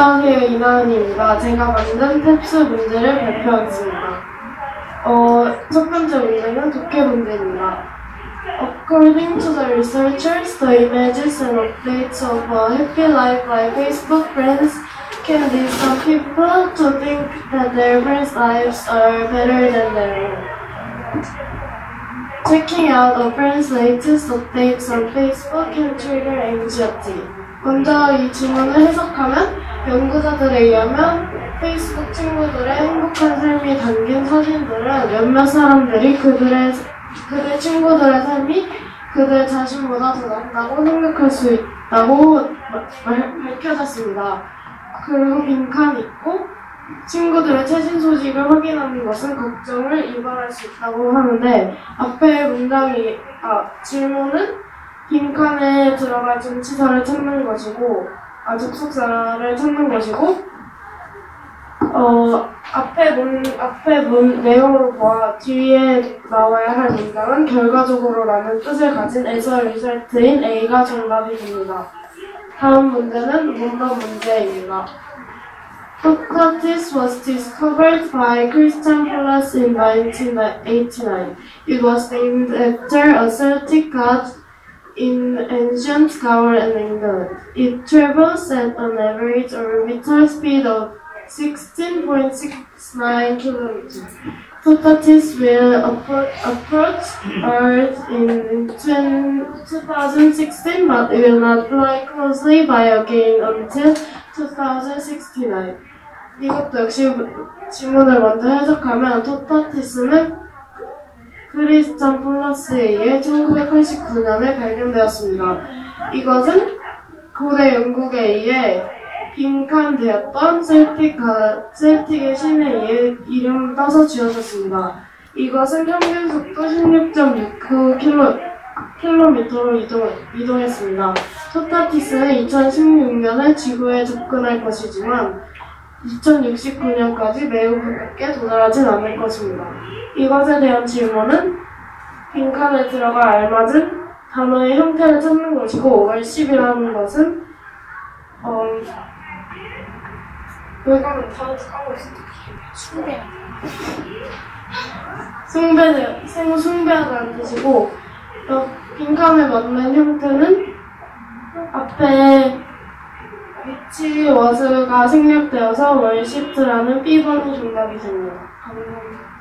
안녕하세요 이나은입니다. 제가 만든 탭스 문제를 발표하겠습니다. 어, 첫 번째 문제는 독해 문제입니다. According to the researchers, the images and updates of a happy life by Facebook friends can lead some people to think that their friends' lives are better than their own. Checking out a friend's latest updates on Facebook can trigger anxiety. 먼저 이 질문을 해석하면 연구자들에 의하면 페이스북 친구들의 행복한 삶이 담긴 사진들은 몇몇 사람들이 그들의 그들 친구들의 삶이 그들 자신보다 더 낫다고 생각할 수 있다고 말- 밝혀졌습니다. 그리고 빈칸이 있고 친구들의 최신 소식을 확인하는 것은 걱정을 유발할 수 있다고 하는데 앞에 문장이 아 질문은 빈칸에 들어갈 전치사를 찾는 것이고 아 접속사를 찾는 것이고 어 앞에 문 앞에 문 내용으로 보아 뒤에 나와야 할 문장은 결과적으로라는 뜻을 가진 a result인 A가 정답이 됩니다. 다음 문제는 문법 문제입니다. Socrates was discovered by Christian Pallas in 1989. It was named after a Celtic god in ancient Gaul and England. It travels at an average orbital speed of 16.69 kilometers. Socrates will appro- approach Earth in 20- 2016, but it will not fly closely by again until 2069. 이것도 역시 질문을 먼저 해석하면 토타티스는 크리스찬 폴라스에 의해 1989년에 발견되었습니다. 이것은 고대 영국에 의해 빈칸되었던 셀틱, 가- 셀틱의 신에 의해 이름을 따서 지어졌습니다. 이것은 평균 속도 16.69km로 이동, 이동 했습니다. 토타티스는 2016년에 지구에 접근할 것이지만 2069년까지 매우 가깝게 도달하진 않을 것입니다. 이것에 대한 질문은 빈칸에 들어가 알맞은 단어의 형태를 찾는 것이고 월십이라는 것은 어 외관은 다 까고 있어. 숭배. 숭배 생 숭배하다는 뜻이고 어, 빈칸에 맞는 형태는 앞에 위치 워스가 생략되어서 월시프트라는 B번이 정답이 됩니다. 감사합니다.